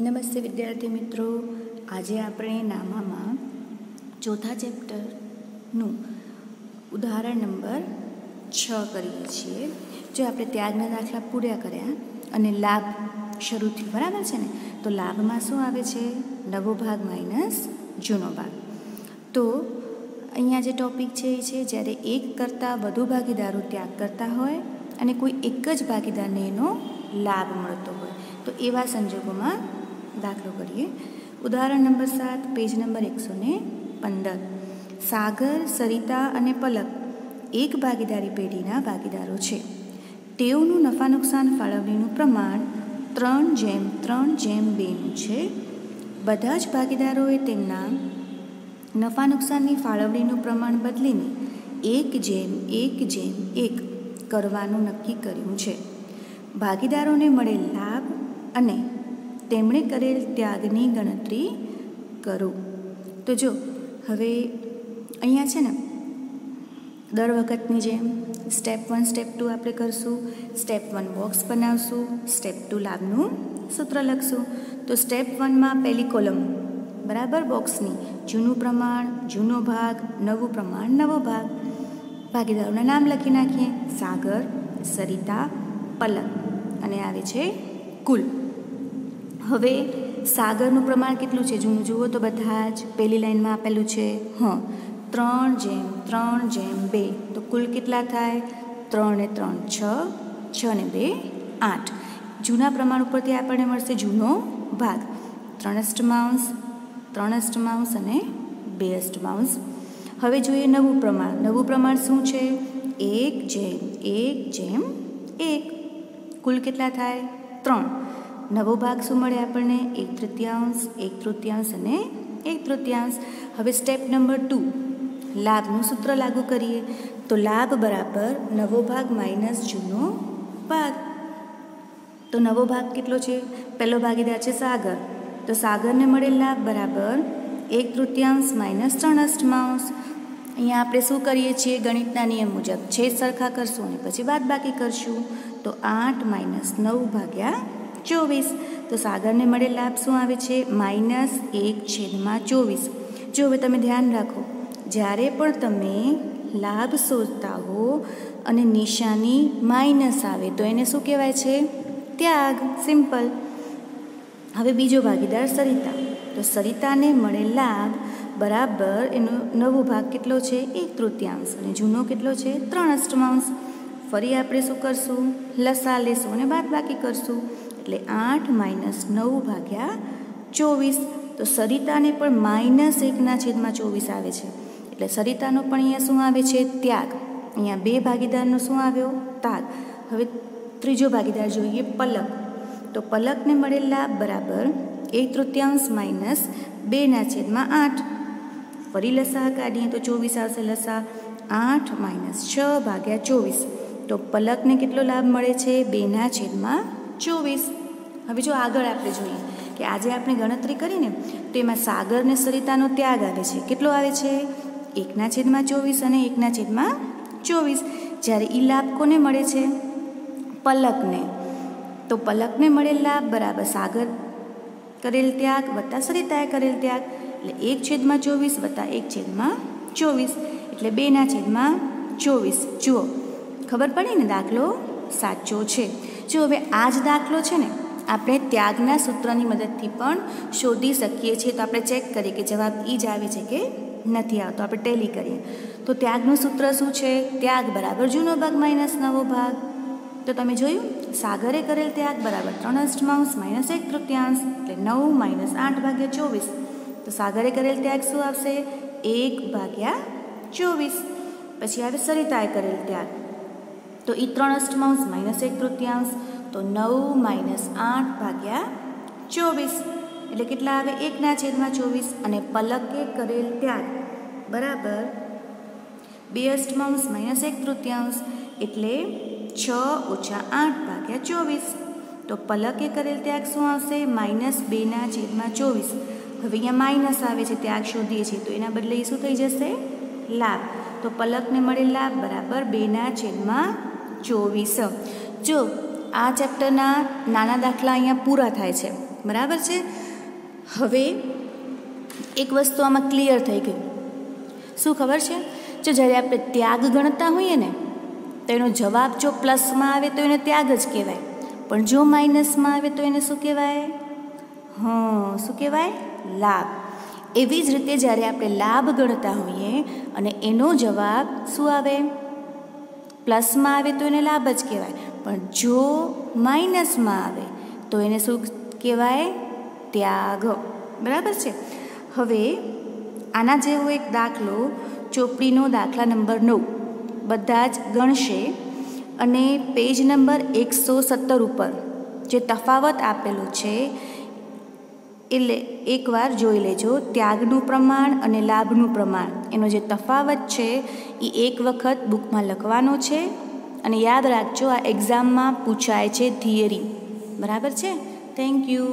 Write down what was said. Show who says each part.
Speaker 1: નમસ્તે વિદ્યાર્થી મિત્રો. આજે આપણે નામામાં ચોથા ચેપ્ટરનું ઉદાહરણ નંબર છ કરીએ છીએ. જો આપણે ત્યાગના દાખલા પૂર્યા કર્યા અને લાભ શરૂ થયું, બરાબર છે ને? તો લાભમાં શું આવે છે? નવો ભાગ માઇનસ જૂનો ભાગ. તો અહીંયા જે ટોપિક છે એ છે, જ્યારે એક કરતાં વધુ ભાગીદારો ત્યાગ કરતા હોય અને કોઈ એક જ ભાગીદારને એનો લાભ મળતો હોય, તો એવા સંજોગોમાં દાખલો કરીએ. ઉદાહરણ નંબર સાત, પેજ નંબર એકસો ને પંદર. સાગર, સરિતા અને પલક એક ભાગીદારી પેઢીના ભાગીદારો છે. તેઓનું નફા નુકસાન ફાળવણીનું પ્રમાણ ત્રણ જેમ ત્રણ જેમ બેનું છે. બધા જ ભાગીદારોએ તેમના નફા નુકસાનની ફાળવણીનું પ્રમાણ બદલીને એક જેમ એક જેમ એક કરવાનું નક્કી કર્યું છે. ભાગીદારોને મળેલ લાભ અને તેમણે કરેલ ત્યાગની ગણતરી કરો. તો જો, હવે અહીંયા છે ને, દર વખતની જેમ સ્ટેપ વન સ્ટેપ ટુ આપણે કરશું સ્ટેપ વન બોક્સ બનાવશું સ્ટેપ ટુ લાભનું સૂત્ર લખશું. તો સ્ટેપ વનમાં પહેલી કોલમ બરાબર બોક્સની જૂનું પ્રમાણ, જૂનો ભાગ, નવું પ્રમાણ, નવો ભાગ. ભાગીદારોના નામ લખી નાખીએ, સાગર, સરિતા પલક અને આવે છે કુલ. હવે સાગરનું પ્રમાણ કેટલું છે? જૂનું જુઓ તો બધા જ પહેલી લાઇનમાં આપેલું છે, હં, ત્રણ જેમ ત્રણ જેમ બે. તો કુલ કેટલા થાય? ત્રણ ત્રણ, છ છ ને બે, આઠ. જૂના પ્રમાણ ઉપરથી આપણને મળશે જૂનો ભાગ. ત્રણ અષ્ટમાંશ ત્રણ અષ્ટમાંશ અને બે અષ્ટમાંશ હવે જોઈએ નવું પ્રમાણ. નવું પ્રમાણ શું છે? એક જેમ એક જેમ, એક. કુલ કેટલા થાય? ત્રણ. નવો ભાગ શું મળે આપણને? એક તૃતીયાંશ એક તૃતીયાંશ અને એક તૃતીયાંશ. હવે સ્ટેપ નંબર ટુ લાભનું સૂત્ર લાગુ કરીએ. તો લાભ બરાબર નવો ભાગ માઇનસ જૂનો ભાગ. તો નવો ભાગ કેટલો છે? પહેલો ભાગીદાર છે સાગર. તો સાગરને મળેલ લાભ બરાબર એક તૃતીયાંશ માઇનસ ત્રણ અષ્ટમાંશ. અહીંયા આપણે શું કરીએ છીએ? ગણિતના નિયમ મુજબ છેદ સરખા કરશું અને પછી બાદ બાકી કરશું. તો આઠ માઇનસ નવ ભાગ્યા ચોવીસ. તો સાગરને મળેલ લાભ શું આવે છે? માઇનસ એક છેદમાં ચોવીસ. જો હવે તમે ધ્યાન રાખો, જ્યારે પણ તમે લાભ શોધતા હો અને નિશાની માઇનસ આવે, તો એને શું કહેવાય છે? ત્યાગ. સિમ્પલ. હવે બીજો ભાગીદાર સરિતા. તો સરિતાને મળેલ લાભ બરાબર એનો નવો ભાગ કેટલો છે? એક તૃતીયાંશ અને જૂનો કેટલો છે? ત્રણ અષ્ટમાંશ. ફરી આપણે શું કરશું? લસા લેશું અને બાદ બાકી કરશું. એટલે આઠ માઇનસ નવ ભાગ્યા ચોવીસ. તો સરિતાને પણ માઇનસ એકના છેદમાં ચોવીસ આવે છે. એટલે સરિતાનો પણ અહીંયા શું આવે છે? ત્યાગ. અહીંયા બે ભાગીદારનો શું આવ્યો? તાગ. હવે ત્રીજો ભાગીદાર જોઈએ પલક. તો પલકને મળેલા બરાબર એક તૃતીયાંશ માઇનસ બેના છેદમાં આઠ. ફરી લસા કાઢીએ તો ચોવીસ આવશે લસા. આઠ માઇનસ છ ભાગ્યા ચોવીસ. તો પલકને કેટલો લાભ મળે છે? બેના છેદમાં ચોવીસ. હવે જો આગળ આપણે જોઈએ કે આજે આપણે ગણતરી કરીને તો એમાં સાગર ને સરિતાનો ત્યાગ આવે છે. કેટલો આવે છે? એકના છેદમાં ચોવીસ અને એકના છેદમાં ચોવીસ. જ્યારે એ લાભ કોને મળે છે? પલકને. તો પલકને મળેલ લાભ બરાબર સાગર કરેલ ત્યાગ વત્તા સરિતાએ કરેલ ત્યાગ. એટલે એક છેદમાં ચોવીસ વત્તા એક છેદમાં ચોવીસ. એટલે બેના છેદમાં ચોવીસ. જુઓ. ખબર પડી ને દાખલો સાચો છે. જો હવે આ જ દાખલો છે ને, આપણે ત્યાગના સૂત્રની મદદથી પણ શોધી શકીએ છીએ. તો આપણે ચેક કરીએ કે જવાબ એ જ આવે છે કે નથી આવતો. આપણે ટેલી કરીએ. તો ત્યાગનું સૂત્ર શું છે? ત્યાગ બરાબર જૂનો ભાગ માઇનસ નવો ભાગ. તો તમે જોયું? સાગરે કરેલ ત્યાગ બરાબર ત્રણ અષ્ટમાંશ માઇનસ એક તૃતીયાંશ એટલે નવ માઇનસ આઠ ભાગ્યા ચોવીસ. તો સાગરે કરેલ ત્યાગ શું આવશે? એક ભાગ્યા ચોવીસ. પછી આવે સરિતાએ કરેલ ત્યાગ. તો એ ત્રણ અષ્ટમાંશ માઇનસ એક તૃતીયાંશ, તો નવ માઇનસ આઠ ભાગ્યા ચોવીસ. એટલે કેટલા આવે? એકના છેદમાં ચોવીસ અને પલકે કરેલ ત્યાગ. બરાબર? બે અષ્ટમાંશ માઇનસ એક તૃતીયાંશ એટલે છ ઓછા આઠ ભાગ્યા ચોવીસ. તો પલકે કરેલ ત્યાગ શું આવશે? માઇનસ બેના છેદમાં ચોવીસ. હવે અહીંયા માઇનસ આવે છે, ત્યાગ શોધીએ છીએ. તો એના બદલે એ શું થઈ જશે? લાભ. તો પલકને મળેલ લાભ બરાબર બેના છેદમાં ચોવીસ. જો આ ચેપ્ટરના નાના દાખલા અહીંયા પૂરા થાય છે. બરાબર છે? હવે એક વસ્તુ આમાં ક્લિયર થઈ ગઈ. શું ખબર છે? જો જ્યારે આપણે ત્યાગ ગણતા હોઈએ ને, તો એનો જવાબ જો પ્લસમાં આવે તો એને ત્યાગ જ કહેવાય. પણ જો માઇનસમાં આવે તો એને શું કહેવાય? હં, શું કહેવાય? લાભ. એવી જ રીતે જ્યારે આપણે લાભ ગણતા હોઈએ અને એનો જવાબ શું આવે? પ્લસમાં આવે તો એને લાભ જ કહેવાય. પણ જો માઇનસમાં આવે, તો એને શું કહેવાય? ત્યાગ. બરાબર છે? હવે, આના જેવો એક દાખલો ચોપડીનો દાખલા નંબર નવ. બધા જ ગણશે અને પેજ નંબર એકસો સત્તર ઉપર જે તફાવત આપેલો છે એટલે એકવાર જોઈ લેજો. ત્યાગનું પ્રમાણ અને લાભનું પ્રમાણ. એનો જે તફાવત છે, એ એક વખત બુકમાં લખવાનો છે અને યાદ રાખજો, આ એક્ઝામમાં પૂછાય છે થિયરી બરાબર છે? Thank you